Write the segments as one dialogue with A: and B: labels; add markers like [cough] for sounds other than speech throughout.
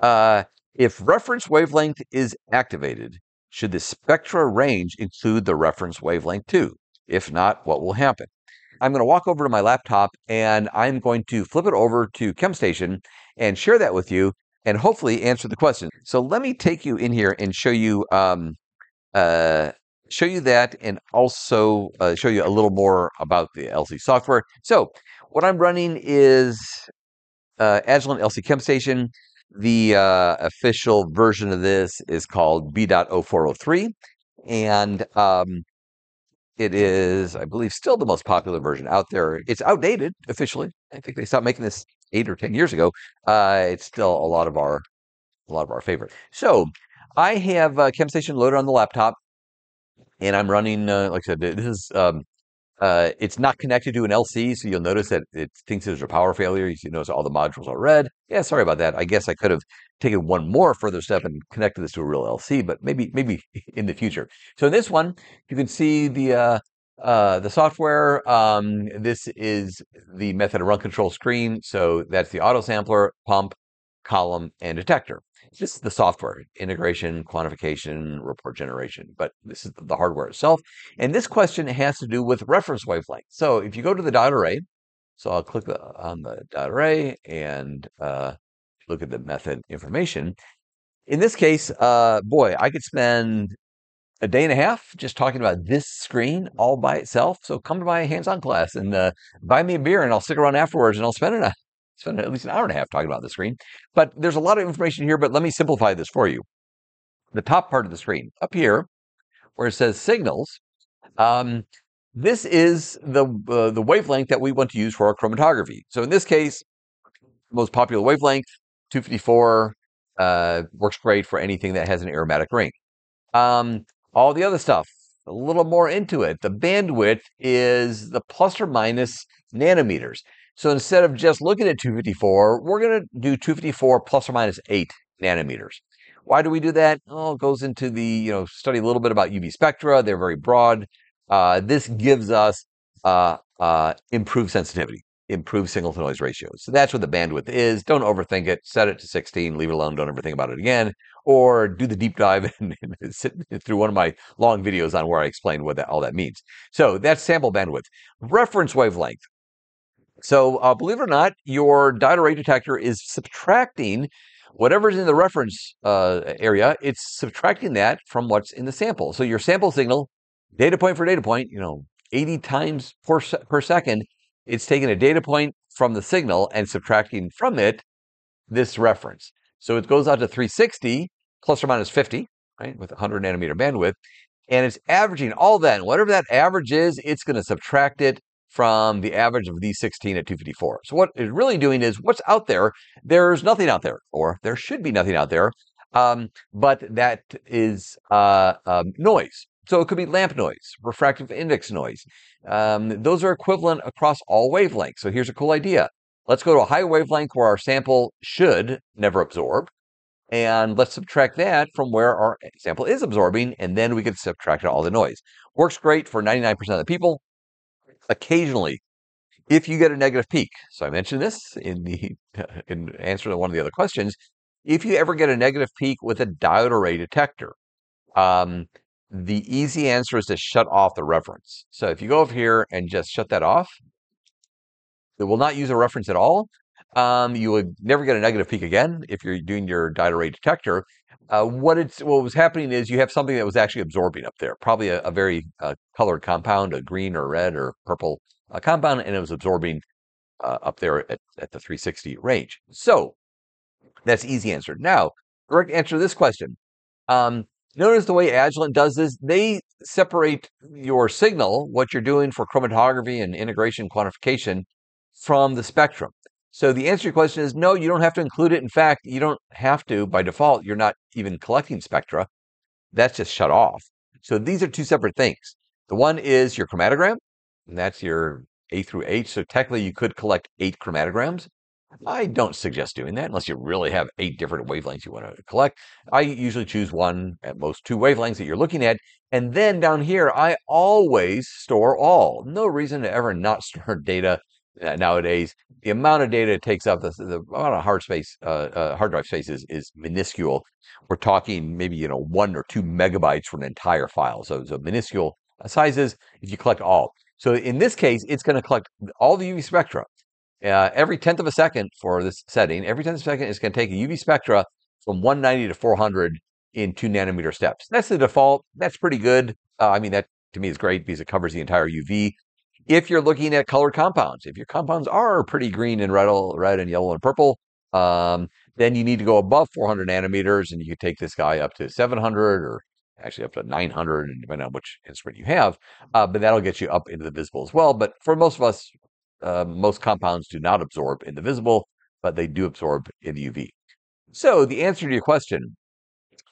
A: Uh, if reference wavelength is activated, should the spectra range include the reference wavelength too? If not, what will happen? I'm going to walk over to my laptop and I'm going to flip it over to ChemStation and share that with you and hopefully answer the question. So let me take you in here and show you um, uh, show you that and also uh, show you a little more about the LC software. So what I'm running is uh, Agilent LC ChemStation. The uh, official version of this is called B.0403, and um, it is, I believe, still the most popular version out there. It's outdated officially. I think they stopped making this eight or ten years ago. Uh, it's still a lot of our a lot of our favorite. So I have uh, ChemStation loaded on the laptop, and I'm running. Uh, like I said, this is um, uh, it's not connected to an LC, so you'll notice that it thinks there's a power failure. You notice all the modules are red. Yeah, sorry about that. I guess I could have taken one more further step and connected this to a real LC, but maybe maybe [laughs] in the future. So in this one, you can see the uh, uh, the software. Um, this is the method of run control screen. So that's the auto sampler, pump, column, and detector. This is the software integration, quantification, report generation, but this is the hardware itself. And this question has to do with reference wavelength. So if you go to the diode array, so I'll click on the diode array and uh, look at the method information. In this case, uh, boy, I could spend a day and a half just talking about this screen all by itself. So come to my hands-on class and uh, buy me a beer, and I'll stick around afterwards, and I'll spend it spend at least an hour and a half talking about the screen. But there's a lot of information here, but let me simplify this for you. The top part of the screen, up here, where it says signals, um, this is the, uh, the wavelength that we want to use for our chromatography. So in this case, most popular wavelength, 254, uh, works great for anything that has an aromatic ring. Um, all the other stuff, a little more into it. The bandwidth is the plus or minus nanometers. So instead of just looking at 254, we're going to do 254 plus or minus 8 nanometers. Why do we do that? Oh, it goes into the, you know, study a little bit about UV spectra. They're very broad. Uh, this gives us uh, uh, improved sensitivity, improved signal to noise ratio. So that's what the bandwidth is. Don't overthink it. Set it to 16. Leave it alone. Don't ever think about it again. Or do the deep dive [laughs] and, and sit through one of my long videos on where I explain what that, all that means. So that's sample bandwidth. Reference wavelength. So, uh, believe it or not, your diode array detector is subtracting whatever's in the reference uh, area. It's subtracting that from what's in the sample. So your sample signal, data point for data point, you know, 80 times per, per second, it's taking a data point from the signal and subtracting from it this reference. So it goes out to 360 plus or minus 50, right, with 100 nanometer bandwidth, and it's averaging all that. And whatever that average is, it's going to subtract it from the average of these 16 at 254. So what it's really doing is what's out there, there's nothing out there, or there should be nothing out there, um, but that is uh, um, noise. So it could be lamp noise, refractive index noise. Um, those are equivalent across all wavelengths. So here's a cool idea. Let's go to a high wavelength where our sample should never absorb. And let's subtract that from where our sample is absorbing, and then we can subtract all the noise. Works great for 99% of the people occasionally if you get a negative peak. So I mentioned this in the [laughs] in answer to one of the other questions. If you ever get a negative peak with a diode array detector, um, the easy answer is to shut off the reference. So if you go over here and just shut that off, it will not use a reference at all. Um, you would never get a negative peak again if you're doing your diode array detector. Uh, what it's what was happening is you have something that was actually absorbing up there, probably a, a very uh, colored compound, a green or red or purple uh, compound, and it was absorbing uh, up there at, at the 360 range. So that's easy answer. Now, correct answer to this question. Um, notice the way Agilent does this. They separate your signal, what you're doing for chromatography and integration quantification, from the spectrum. So the answer to your question is no, you don't have to include it. In fact, you don't have to by default. You're not even collecting spectra. That's just shut off. So these are two separate things. The one is your chromatogram, and that's your A through H. So technically, you could collect eight chromatograms. I don't suggest doing that unless you really have eight different wavelengths you want to collect. I usually choose one, at most two wavelengths that you're looking at. And then down here, I always store all. No reason to ever not store data nowadays. The amount of data it takes up, the, the amount of hard space, uh, uh, hard drive space is, is minuscule. We're talking maybe you know one or two megabytes for an entire file. So so minuscule sizes if you collect all. So in this case, it's going to collect all the UV spectra. Uh, every tenth of a second for this setting, every tenth of a second is going to take a UV spectra from 190 to 400 in two nanometer steps. That's the default. That's pretty good. Uh, I mean, that to me is great because it covers the entire UV. If you're looking at colored compounds, if your compounds are pretty green and red, red and yellow and purple, um, then you need to go above 400 nanometers, and you can take this guy up to 700 or actually up to 900, depending on which instrument you have. Uh, but that'll get you up into the visible as well. But for most of us, uh, most compounds do not absorb in the visible, but they do absorb in the UV. So the answer to your question,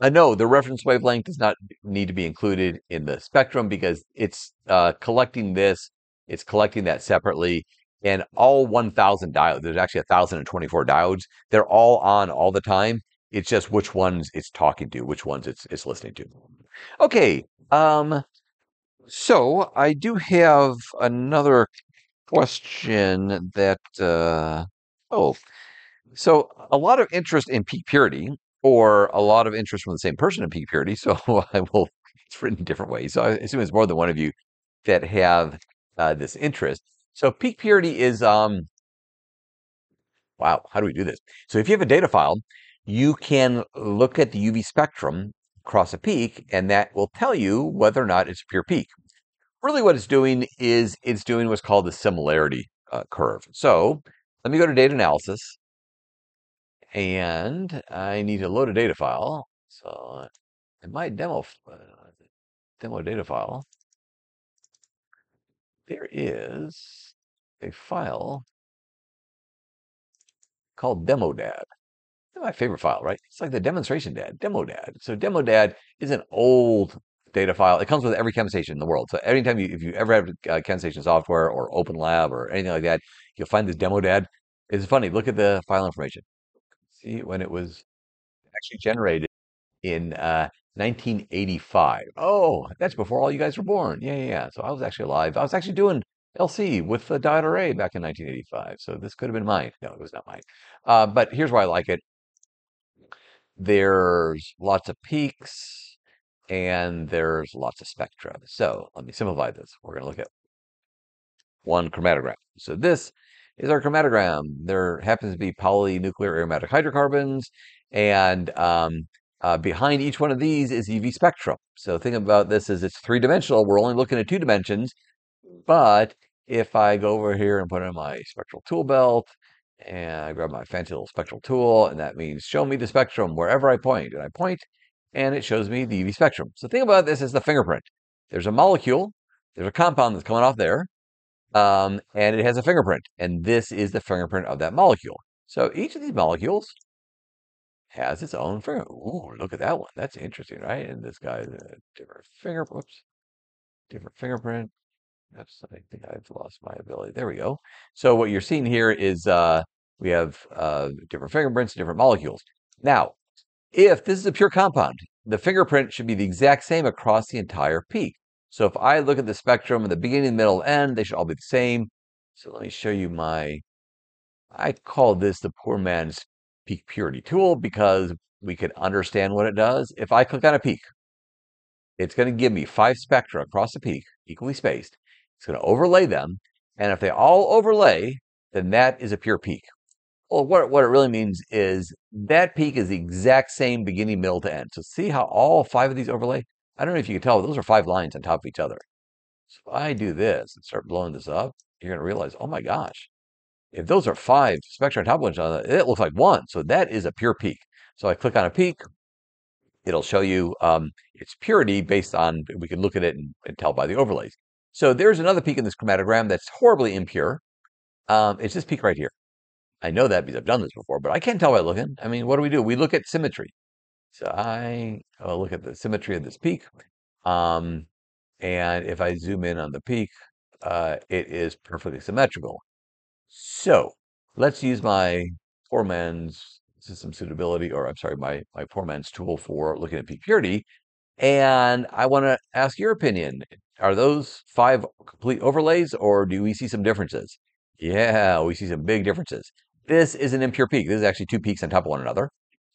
A: uh, no, the reference wavelength does not need to be included in the spectrum because it's uh, collecting this, it's collecting that separately. And all 1,000 diodes, there's actually 1,024 diodes, they're all on all the time. It's just which ones it's talking to, which ones it's, it's listening to. Okay, um, so I do have another question that, uh, oh, so a lot of interest in peak purity, or a lot of interest from the same person in peak purity. [laughs] So I will, it's written different ways. So I assume it's more than one of you that have uh, this interest. So peak purity is, um, wow, how do we do this? So if you have a data file, you can look at the UV spectrum across a peak, and that will tell you whether or not it's a pure peak. Really what it's doing is it's doing what's called the similarity uh, curve. So let me go to data analysis and I need to load a data file. So in my demo uh, demo data file, there is a file called demodad. my favorite file, right? It's like the demonstration dad, demodad. So demodad is an old data file. It comes with every ChemStation in the world. So anytime you, if you ever have uh, ChemStation software or OpenLab or anything like that, you'll find this demodad. It's funny. Look at the file information see when it was actually generated in uh, 1985. Oh, that's before all you guys were born. Yeah, yeah, yeah. So I was actually alive. I was actually doing LC with the diode array back in 1985. So this could have been mine. No, it was not mine. Uh, but here's why I like it. There's lots of peaks and there's lots of spectra. So let me simplify this. We're going to look at one chromatogram. So this is our chromatogram. There happens to be polynuclear aromatic hydrocarbons, and um, uh, behind each one of these is UV spectrum. So think about this as it's three dimensional. We're only looking at two dimensions, but if I go over here and put in my spectral tool belt, and I grab my fancy little spectral tool, and that means show me the spectrum wherever I point. And I point, and it shows me the UV spectrum. So think about this as the fingerprint. There's a molecule, there's a compound that's coming off there, um, and it has a fingerprint. And this is the fingerprint of that molecule. So each of these molecules has its own finger. Ooh, look at that one. That's interesting, right? And this guy's a different finger. Whoops, different fingerprint. That's, I think I've lost my ability. There we go. So what you're seeing here is uh, we have uh, different fingerprints, different molecules. Now, if this is a pure compound, the fingerprint should be the exact same across the entire peak. So if I look at the spectrum in the beginning, middle, end, they should all be the same. So let me show you my, I call this the poor man's peak purity tool because we can understand what it does. If I click on a peak, it's going to give me five spectra across the peak, equally spaced. It's going to overlay them. And if they all overlay, then that is a pure peak. Well, what, what it really means is that peak is the exact same beginning, middle to end. So see how all five of these overlay? I don't know if you can tell, those are five lines on top of each other. So if I do this and start blowing this up, you're going to realize, oh my gosh, if those are five spectra on top of each other, it looks like one. So that is a pure peak. So I click on a peak, it'll show you um, its purity based on, we can look at it and, and, tell by the overlays. So there's another peak in this chromatogram that's horribly impure. Um, it's this peak right here. I know that because I've done this before, but I can't tell by looking. I mean, what do we do? We look at symmetry. So I oh, look at the symmetry of this peak. Um, and if I zoom in on the peak, uh, it is perfectly symmetrical. So let's use my poor man's system suitability, or I'm sorry, my, my poor man's tool for looking at peak purity. And I want to ask your opinion. Are those five complete overlays, or do we see some differences? Yeah, we see some big differences. This is an impure peak. This is actually two peaks on top of one another.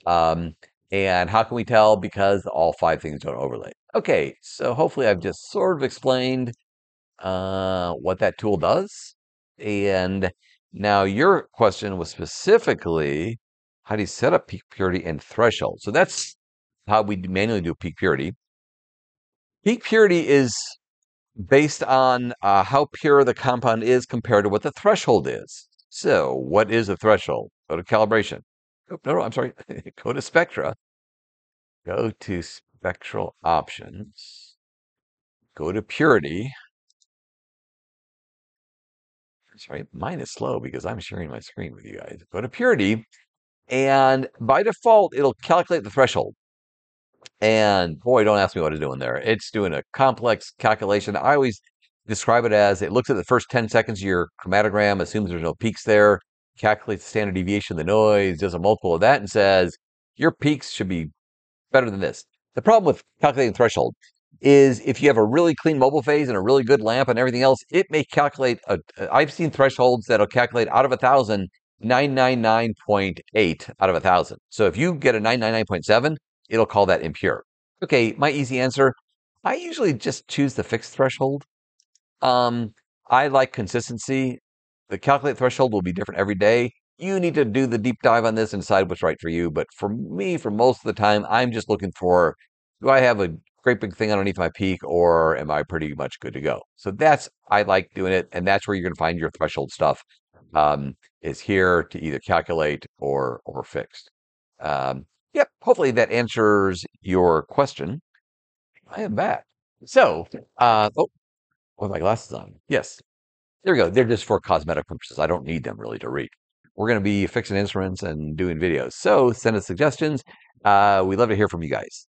A: Um, and how can we tell? Because all five things don't overlay. Okay, so hopefully I've just sort of explained uh, what that tool does. And now your question was specifically, how do you set up peak purity and threshold? So that's how we manually do peak purity. Peak purity is based on uh, how pure the compound is compared to what the threshold is. So, what is a threshold? Go to calibration. Oh, no, no, I'm sorry. [laughs] go to spectra. Go to spectral options. Go to purity. Sorry, mine is slow because I'm sharing my screen with you guys. Go to purity, and by default, it'll calculate the threshold. And boy, don't ask me what it's doing there. It's doing a complex calculation. I always describe it as it looks at the first 10 seconds of your chromatogram, assumes there's no peaks there, calculates the standard deviation of the noise, does a multiple of that, and says your peaks should be better than this. The problem with calculating threshold is if you have a really clean mobile phase and a really good lamp and everything else, it may calculate. i have seen thresholds that'll calculate out of a thousand 999.8 out of a thousand. So if you get a 999.7, it'll call that impure. Okay, my easy answer I usually just choose the fixed threshold. Um, I like consistency. The calculate threshold will be different every day. You need to do the deep dive on this and decide what's right for you. But for me, for most of the time, I'm just looking for do I have a great big thing underneath my peak or am I pretty much good to go? So that's, I like doing it. And that's where you're going to find your threshold stuff um, is here to either calculate or, or fixed. Um, Yep, hopefully that answers your question. I am back. So, uh, oh, with my glasses on. Yes, there we go. They're just for cosmetic purposes. I don't need them really to read. We're going to be fixing instruments and doing videos. So send us suggestions. Uh, we love to hear from you guys.